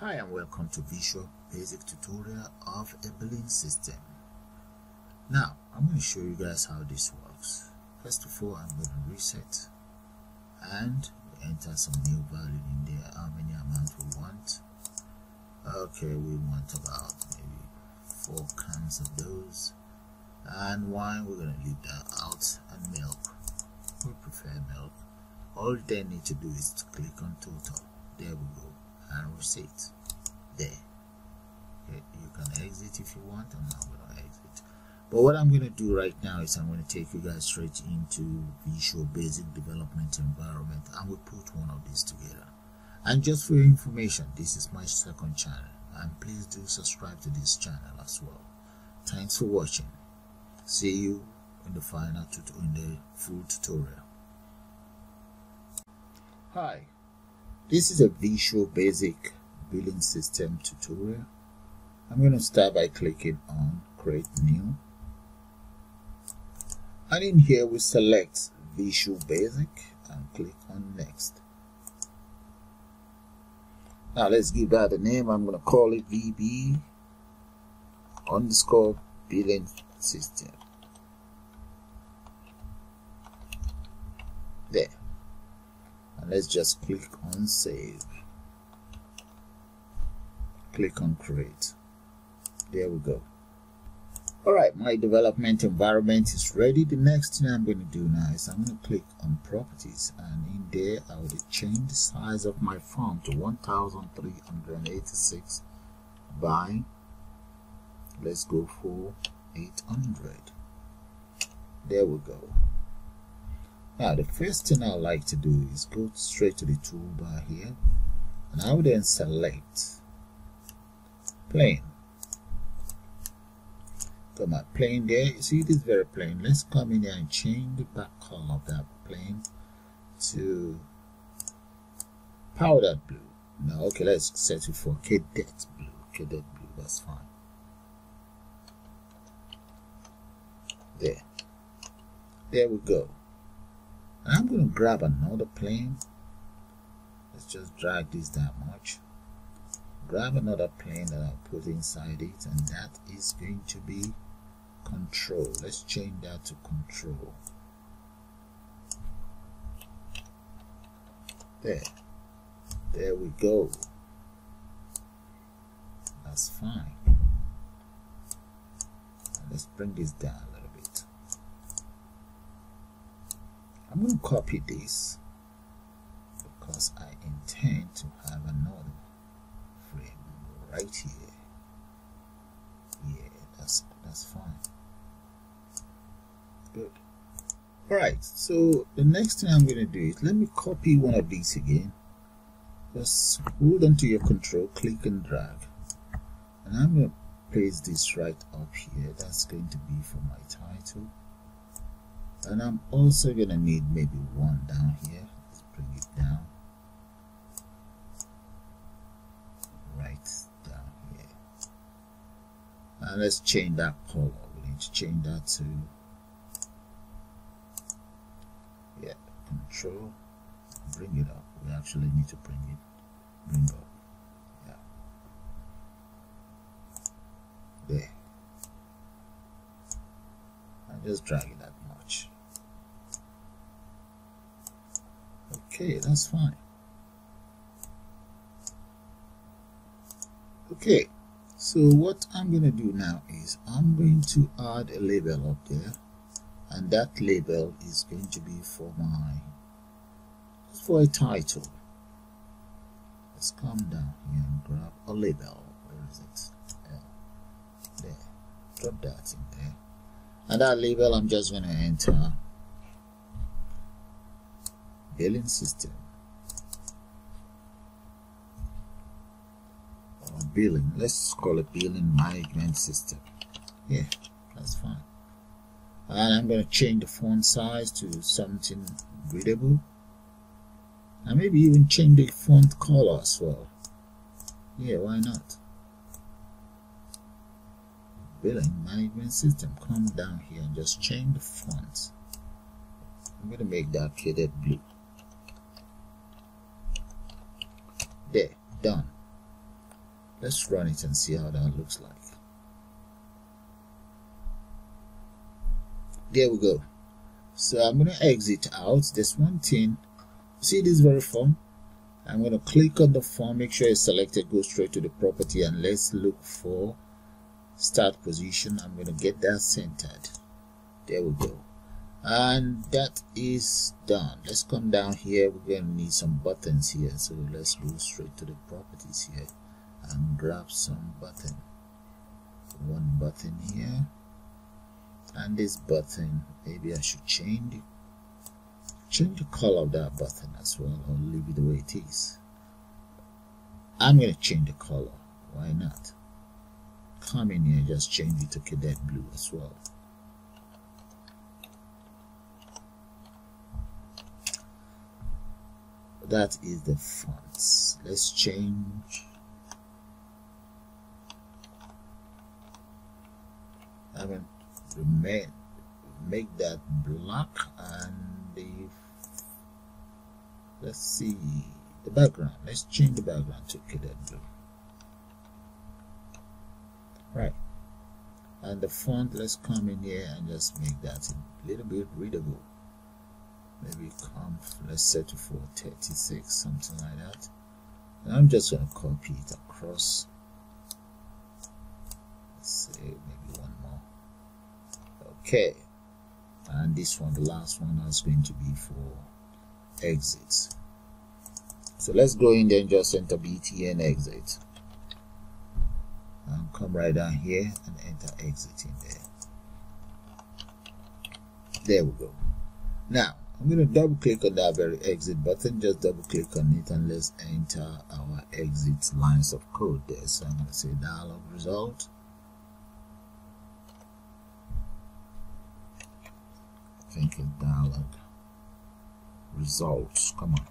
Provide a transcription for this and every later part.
Hi and welcome to Visual Basic Tutorial of a Billing System. Now, I'm going to show you guys how this works. First of all, I'm going to reset and enter some new value in there, how many amount we want. Okay, we want about maybe four cans of those. And wine, we're going to leave that out. And milk, we prefer milk. All they need to do is to click on total. There we go and receipt there. You can exit if you want i'm not going to exit. But what i'm going to do right now is i'm going to take you guys straight into visual basic development environment and we put one of these together. And just for your information this is my second channel and please do subscribe to this channel as well. Thanks for watching. See you in the final in the full tutorial. Hi this is a Visual Basic Billing System tutorial. I'm going to start by clicking on Create New. And in here we select Visual Basic and click on Next. Now let's give that a name. I'm going to call it VB underscore billing system. There let's just click on save. Click on create. There we go. All right my development environment is ready. The next thing i'm going to do now is i'm going to click on properties and in there i will change the size of my form to 1386 by let's go for 800 there we go now the first thing I like to do is go straight to the toolbar here and I will then select plane. Got my plane there. You see it is very plain. Let's come in here and change the back color of that plane to powder blue. Now okay let's set it for cadet blue. Cadet blue, that's fine. There. There we go. I'm going to grab another plane. Let's just drag this that much. Grab another plane that I'll put inside it and that is going to be control. Let's change that to control. There. There we go. That's fine. let's bring this down I'm going to copy this because I intend to have another frame right here. Yeah, that's that's fine. Good. Alright, so the next thing I'm going to do is let me copy one of these again. Just hold onto your control, click and drag. And I'm going to place this right up here. That's going to be for my title and I'm also gonna need maybe one down here. Let's bring it down. Right down here. And let's change that color we need to change that to yeah control. Bring it up. We actually need to bring it bring up. Yeah. There. And just drag it that much Okay, that's fine. Okay, so what I'm going to do now is I'm going to add a label up there and that label is going to be for my for a title. Let's come down here and grab a label. Where is it? There. Drop that in there. And that label I'm just going to enter billing system or billing let's call it billing management system yeah that's fine. And I'm going to change the font size to something readable. And maybe even change the font color as well. Yeah why not? Billing management system come down here and just change the font. I'm going to make that cadet blue there done let's run it and see how that looks like. There we go. So I'm going to exit out there's one thing. See this very form I'm going to click on the form make sure it's selected go straight to the property and let's look for start position. I'm going to get that centered. There we go. And that is done. Let's come down here. We're going to need some buttons here. So let's go straight to the properties here and grab some button. One button here and this button maybe I should change it change the color of that button as well or leave it the way it is. I'm to change the color why not? Come in here just change it to cadet blue as well. That is the fonts. Let's change I mean make make that black and the let's see the background. Let's change the background to cadet blue. Right. And the font let's come in here and just make that a little bit readable. Maybe come let's set it for 36 something like that. And I'm just going to copy it across. Let's okay. And this one the last one is going to be for exits so let's go in there and just enter btn exit. And come right down here and enter exit in there. There we go. Now I'm going to double click on that very exit button. Just double click on it and let's enter our exit lines of code there. So I'm going to say dialog result thinking dialog results come on.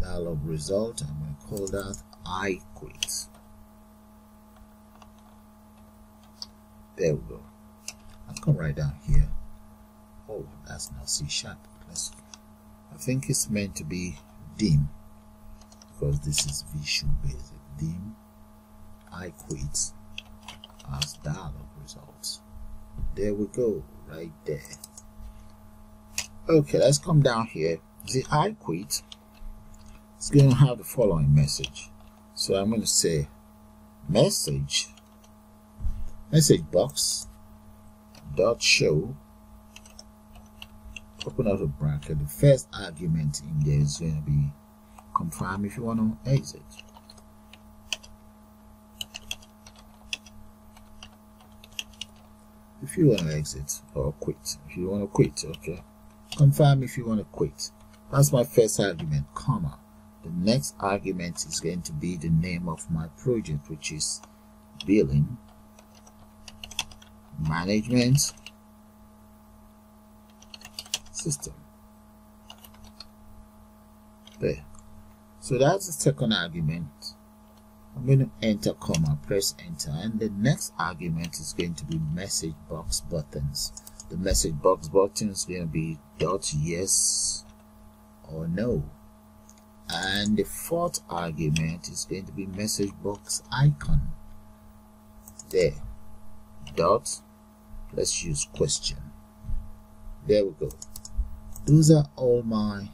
Dialog result I'm going to call that I quit. There we go. I'll come right down here. Oh that's not C sharp. Let's I think it's meant to be dim because this is visual basic. Dim I quit as dialog results. There we go right there. Okay let's come down here. The I quit it's going to have the following message. So I'm going to say message message box dot show open out a bracket. The first argument in there is going to be confirm if you want to exit if you want to exit or quit if you want to quit okay. Confirm if you want to quit. That's my first argument. Comma the next argument is going to be the name of my project which is billing management system. There. So that's the second argument I'm going to enter comma press enter and the next argument is going to be message box buttons. The message box button is going to be dot yes or no. And the fourth argument is going to be message box icon. There. Dot. Let's use question. There we go. Those are all my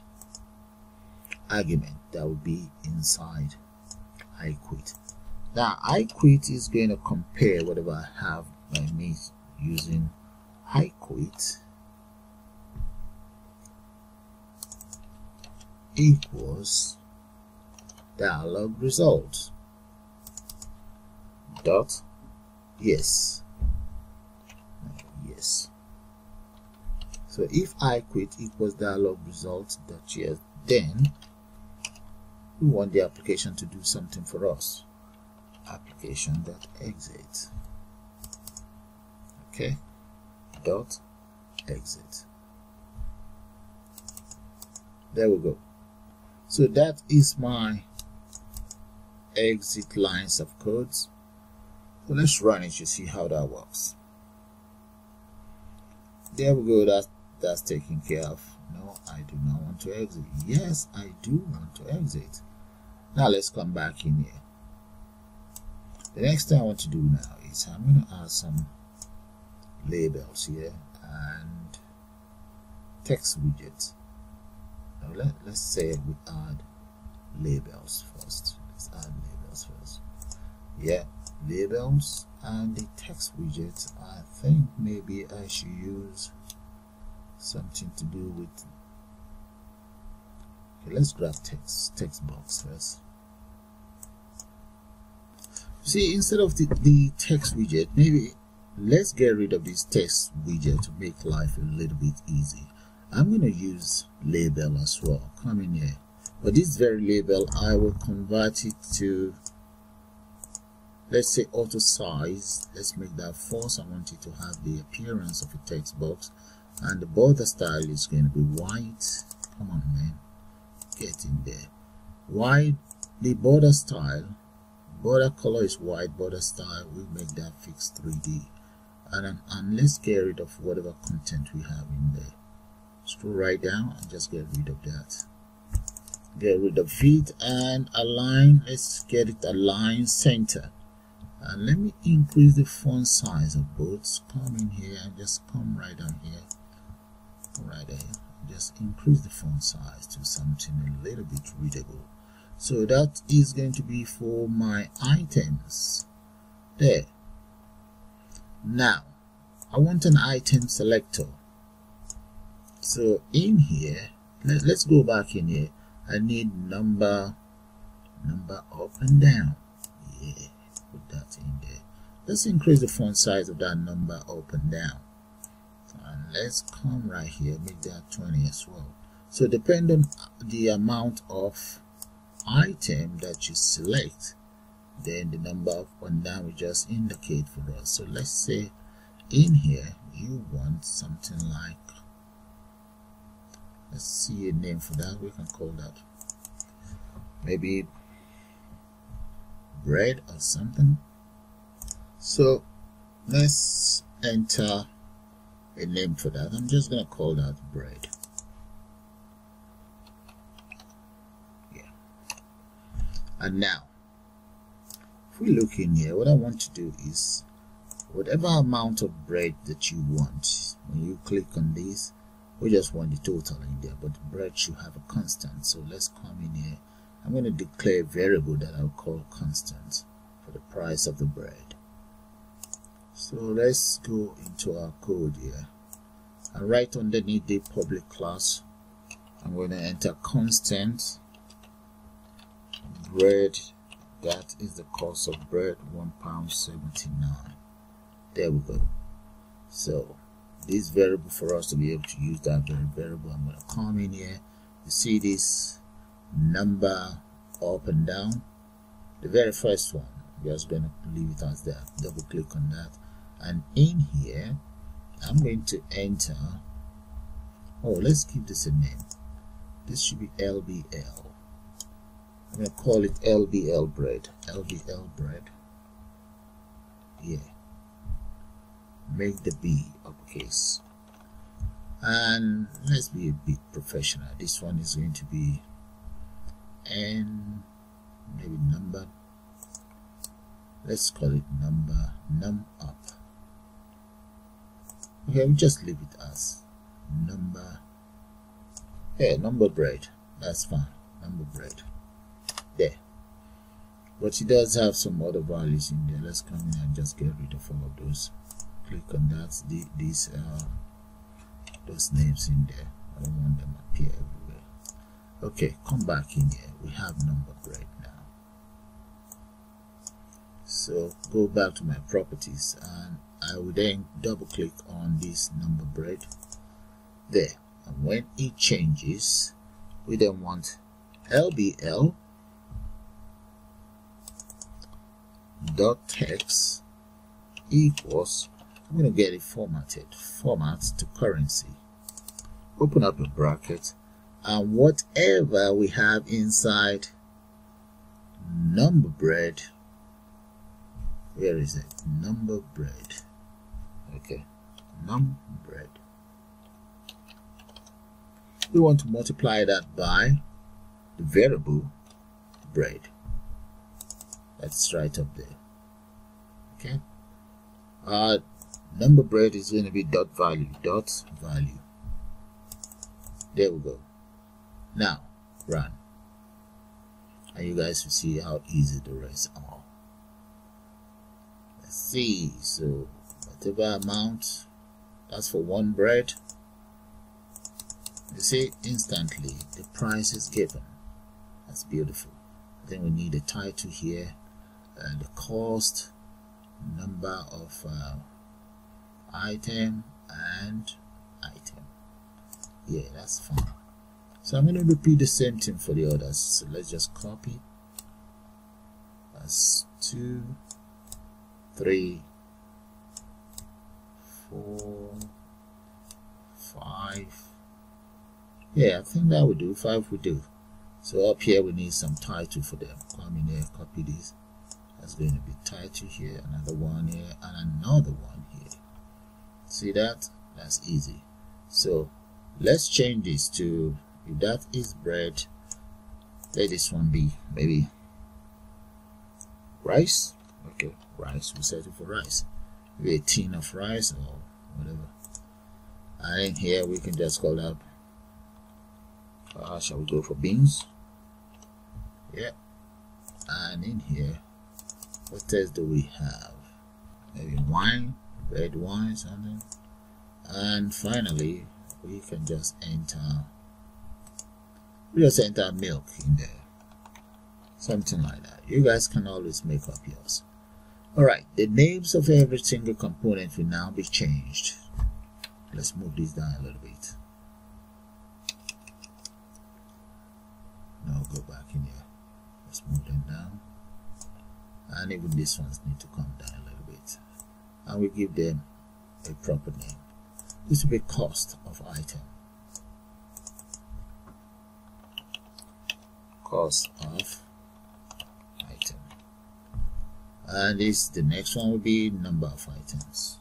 argument that will be inside I quit. Now I quit is going to compare whatever I have by me using I quit equals dialog result dot yes. Yes. So if I quit equals dialog result dot yes then we want the application to do something for us. Application dot exit. Okay? Dot exit. There we go. So that is my exit lines of codes. So let's run it to see how that works. There we go. That that's taken care of. No i do not want to exit. Yes I do want to exit now let's come back in here. The next thing I want to do now is I'm going to add some labels here and text widgets. Now let, let's say we add labels first. Let's add labels first. Yeah labels and the text widget I think maybe I should use something to do with okay let's grab text text box first see instead of the, the text widget maybe let's get rid of this text widget to make life a little bit easy. I'm going to use label as well. Come in here. But this very label I will convert it to let's say auto size. Let's make that false. I want it to have the appearance of a text box. And the border style is going to be white. Come on man. Get in there. White the border style border color is white border style we make that fixed 3d and, and let's get rid of whatever content we have in there. Scroll right down and just get rid of that. Get rid of feet and align let's get it aligned center. And let me increase the font size of both. Come in here and just come right down here. Right there. Just increase the font size to something a little bit readable so that is going to be for my items. There. Now I want an item selector. So in here let, let's go back in here. I need number number up and down. Yeah put that in there. Let's increase the font size of that number up and down. And let's come right here make that 20 as well. So depending on the amount of item that you select then the number of and down will just indicate for us. So let's say in here you want something like let's see a name for that. We can call that maybe bread or something. So let's enter a name for that. I'm just gonna call that bread and now if we look in here what I want to do is whatever amount of bread that you want when you click on this we just want the total in there but bread should have a constant. So let's come in here. I'm going to declare a variable that I'll call constant for the price of the bread. So let's go into our code here. And right underneath the public class I'm going to enter constant bread that is the cost of bread one pound 79 there we go. So this variable for us to be able to use that variable I'm going to come in here. You see this number up and down? The very first one we're just going to leave it as that double click on that. And in here I'm going to enter oh let's give this a name. This should be LBL I'm to call it LBL bread. LBL bread. Yeah. Make the B uppercase. And let's be a bit professional. This one is going to be N maybe number. Let's call it number num up. Okay we just leave it as number. Yeah number bread. That's fine. Number bread but it does have some other values in there. Let's come in and just get rid of all of those. Click on that. The, these uh, those names in there. I don't want them appear everywhere. Okay come back in here. We have number bread now. So go back to my properties and I will then double click on this number bread there. And when it changes we then want LBL dot text equals I'm going to get it formatted format to currency. Open up a bracket and whatever we have inside number bread where is it? Number bread. Okay number bread. We want to multiply that by the variable bread that's right up there. Okay? Uh number bread is going to be dot value dot value. There we go. Now run. And you guys will see how easy the rest are. Let's see so whatever amount that's for one bread. You see instantly the price is given. That's beautiful. Then we need a title here and the cost number of uh, item and item. Yeah that's fine. So I'm going to repeat the same thing for the others. So let's just copy. That's two three four five. Yeah I think that would do. Five would do. So up here we need some title for them. Come in here copy this that's going to be title here another one here and another one here. See that? That's easy. So let's change this to if that is bread let this one be maybe rice? Okay rice. We set it for rice. Maybe a tin of rice or whatever. And here. We can just call up uh, shall we go for beans? Yeah and in here what else do we have? Maybe wine red wine something? And finally we can just enter we just enter milk in there. Something like that. You guys can always make up yours. All right the names of every single component will now be changed. Let's move this down a little bit. Now go back in here. Let's move them down and even these ones need to come down a little bit. And we give them a proper name. This will be cost of item. Cost of item. And this the next one will be number of items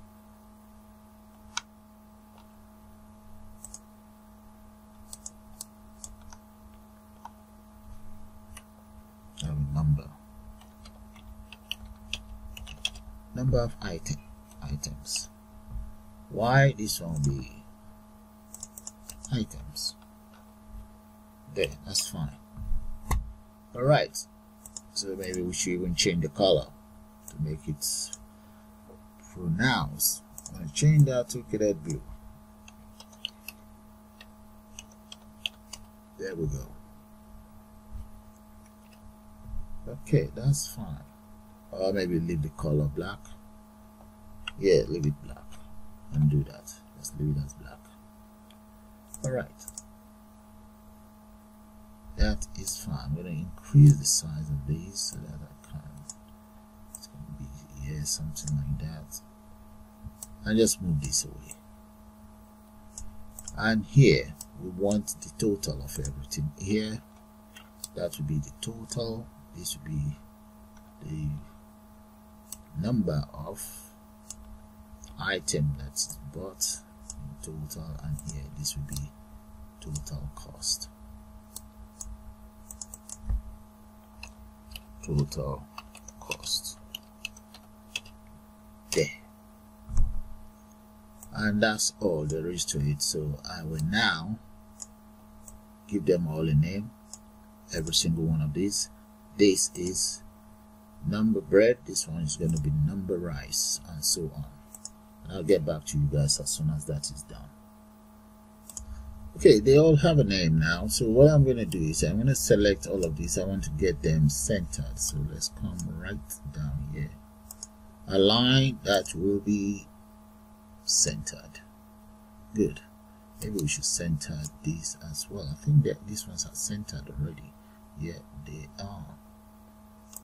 number of item items. Why this one be items? There that's fine all right so maybe we should even change the color to make it pronounced i'm going to change that to cadet blue. There we go. Okay that's fine or maybe leave the color black. Yeah leave it black. And do that. Let's leave it as black. All right that is fine. I'm going to increase the size of these so that I can it's going to be here something like that. And just move this away. And here we want the total of everything. Here that would be the total. This would be the number of item that's bought in total and here this will be total cost. Total cost. There. And that's all there is to it. So I will now give them all a name every single one of these. This is number bread this one is going to be number rice and so on. And I'll get back to you guys as soon as that is done. Okay they all have a name now. So what I'm going to do is I'm going to select all of these. I want to get them centered. So let's come right down here. A line that will be centered. Good. Maybe we should center these as well. I think that these ones are centered already. Yeah they are